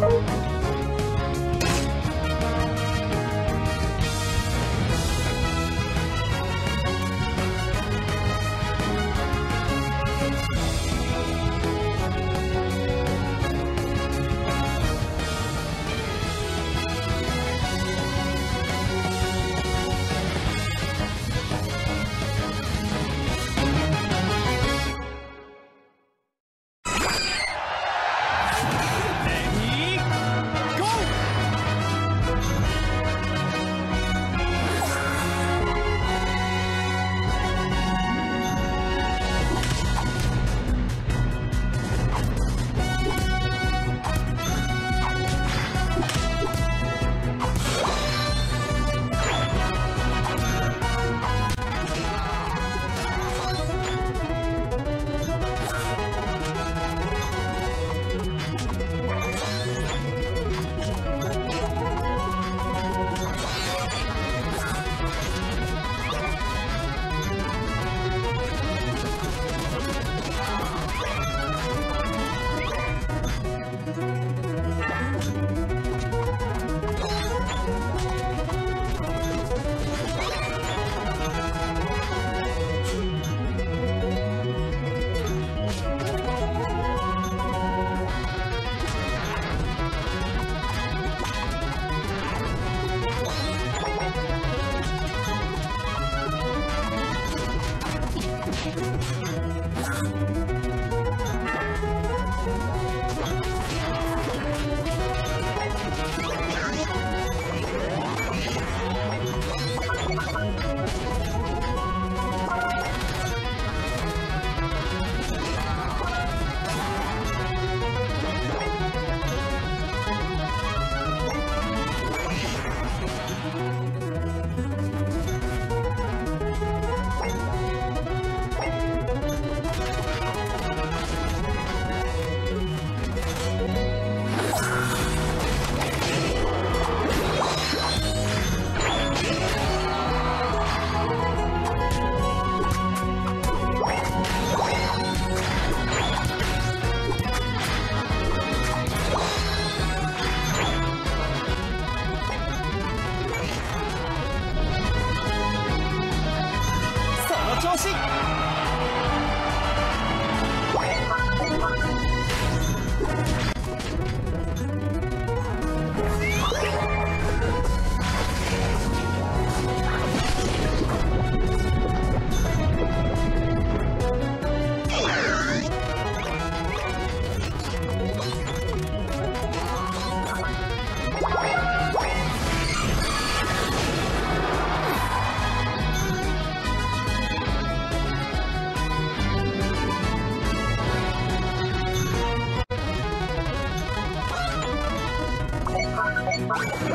Bye. しい。Oh, my God.